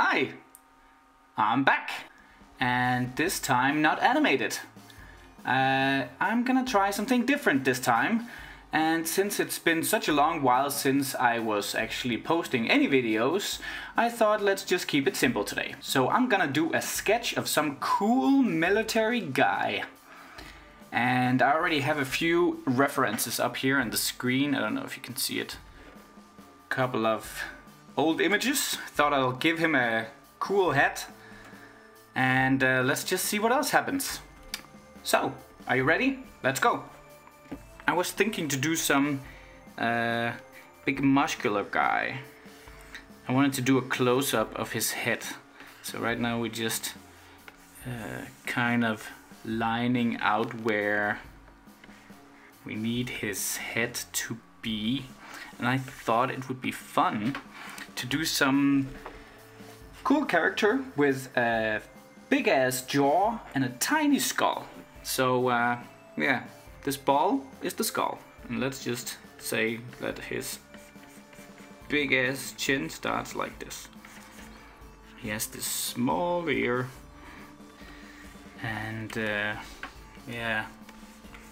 Hi, I'm back and this time not animated. Uh, I'm gonna try something different this time and since it's been such a long while since I was actually posting any videos, I thought let's just keep it simple today. So I'm gonna do a sketch of some cool military guy. And I already have a few references up here on the screen, I don't know if you can see it. Couple of old images. Thought I'll give him a cool hat. And uh, let's just see what else happens. So, are you ready? Let's go. I was thinking to do some uh, big muscular guy. I wanted to do a close-up of his head. So right now we just uh, kind of lining out where we need his head to be. And I thought it would be fun to do some cool character with a big ass jaw and a tiny skull. So uh, yeah, this ball is the skull. And let's just say that his big ass chin starts like this. He has this small ear and uh, yeah,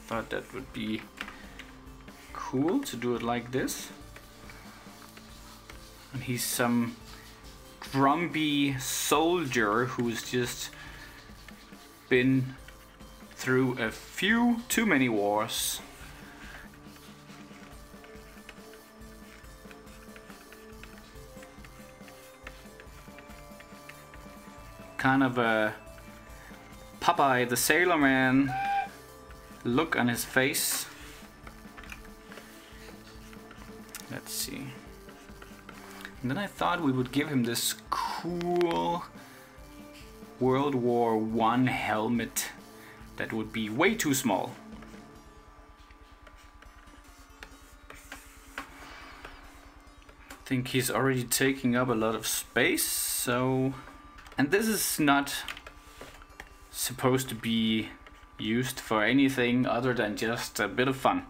thought that would be cool to do it like this he's some grumpy soldier who's just been through a few too many wars. Kind of a Popeye the Sailor Man look on his face. And then I thought we would give him this cool World War One helmet that would be way too small. I think he's already taking up a lot of space, so... And this is not supposed to be used for anything other than just a bit of fun.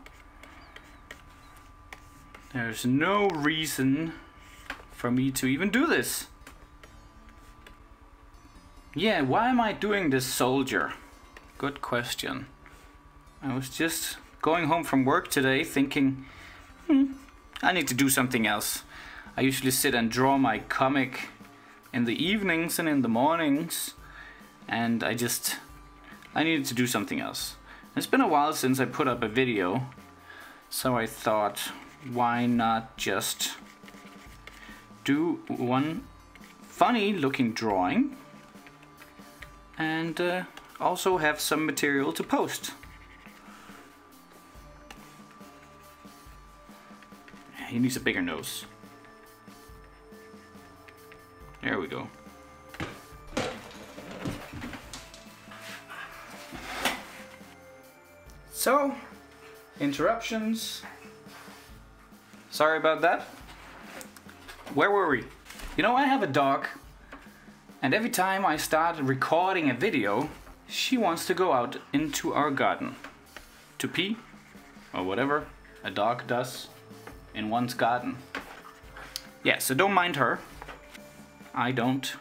There's no reason for me to even do this. Yeah, why am I doing this soldier? Good question. I was just going home from work today thinking, hmm, I need to do something else. I usually sit and draw my comic in the evenings and in the mornings and I just, I needed to do something else. It's been a while since I put up a video so I thought why not just do one funny looking drawing and uh, also have some material to post. He needs a bigger nose. There we go. So, interruptions. Sorry about that where were we? You know, I have a dog, and every time I start recording a video, she wants to go out into our garden to pee or whatever a dog does in one's garden. Yeah, so don't mind her. I don't.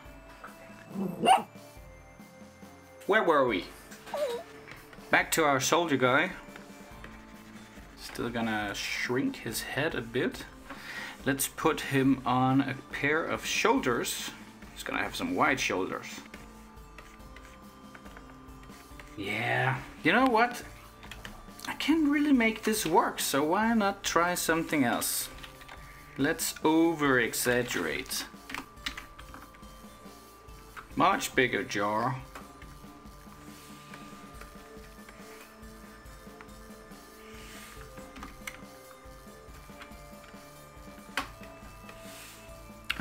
Where were we? Back to our soldier guy. Still gonna shrink his head a bit. Let's put him on a pair of shoulders. He's gonna have some wide shoulders. Yeah, you know what? I can't really make this work, so why not try something else? Let's over exaggerate. Much bigger jaw.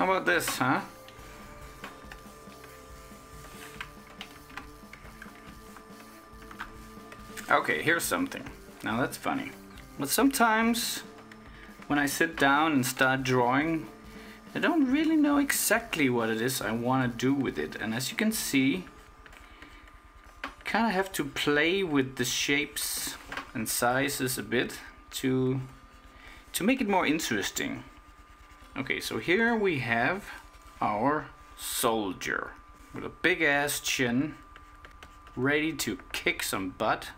How about this, huh? Okay, here's something. Now that's funny. But sometimes when I sit down and start drawing, I don't really know exactly what it is I want to do with it. And as you can see, kind of have to play with the shapes and sizes a bit to to make it more interesting. Okay, so here we have our soldier with a big ass chin, ready to kick some butt.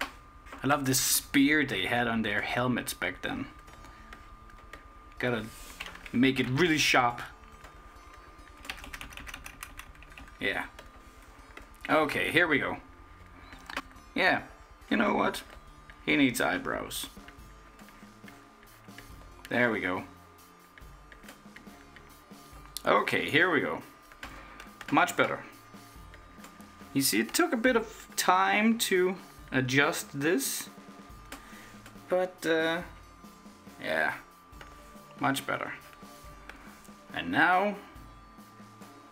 I love this spear they had on their helmets back then. Gotta make it really sharp. Yeah. Okay, here we go. Yeah, you know what? He needs eyebrows. There we go. Okay, here we go. Much better. You see, it took a bit of time to adjust this. But, uh, yeah, much better. And now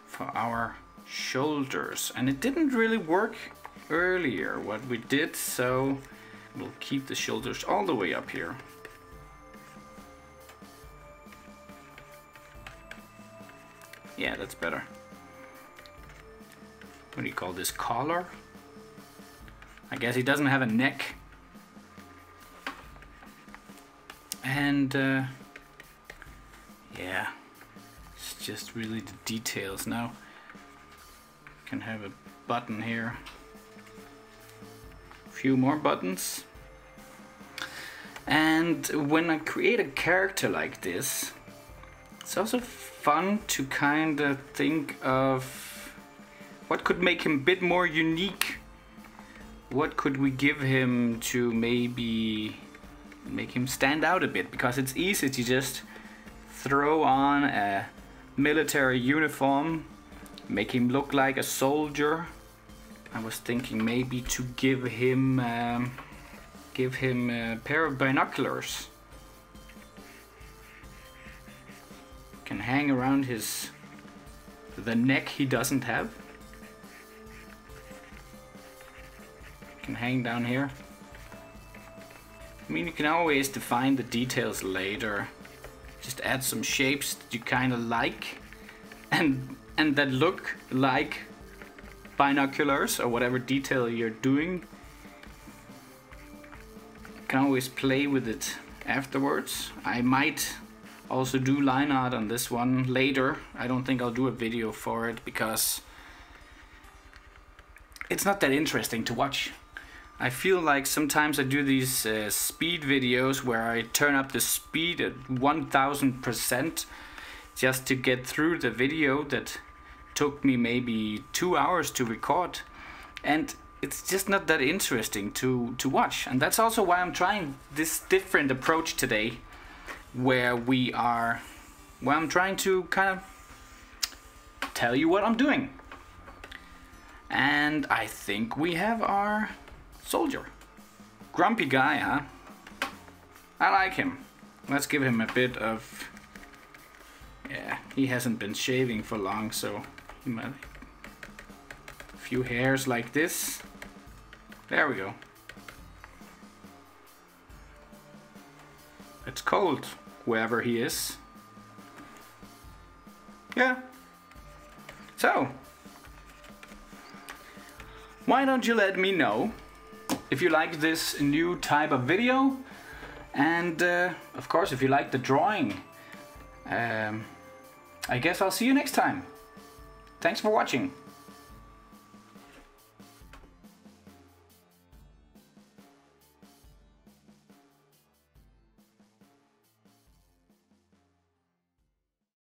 for our shoulders. And it didn't really work earlier what we did, so we'll keep the shoulders all the way up here. Yeah, that's better. What do you call this? Collar? I guess he doesn't have a neck. And uh, yeah, it's just really the details now. Can have a button here. A few more buttons. And when I create a character like this, it's also fun to kind of think of what could make him a bit more unique what could we give him to maybe make him stand out a bit? Because it's easy to just throw on a military uniform, make him look like a soldier. I was thinking maybe to give him um, give him a pair of binoculars. Can hang around his the neck he doesn't have. can hang down here. I mean, you can always define the details later. Just add some shapes that you kind of like and and that look like binoculars or whatever detail you're doing. You can always play with it afterwards. I might also do line art on this one later. I don't think I'll do a video for it because it's not that interesting to watch. I feel like sometimes I do these uh, speed videos where I turn up the speed at 1000% just to get through the video that took me maybe two hours to record and it's just not that interesting to, to watch and that's also why I'm trying this different approach today where we are where I'm trying to kind of tell you what I'm doing and I think we have our Soldier. Grumpy guy, huh? I like him. Let's give him a bit of... Yeah, he hasn't been shaving for long, so he might... A few hairs like this. There we go. It's cold, wherever he is. Yeah. So, why don't you let me know if you like this new type of video and uh, of course if you like the drawing um, I guess I'll see you next time. Thanks for watching.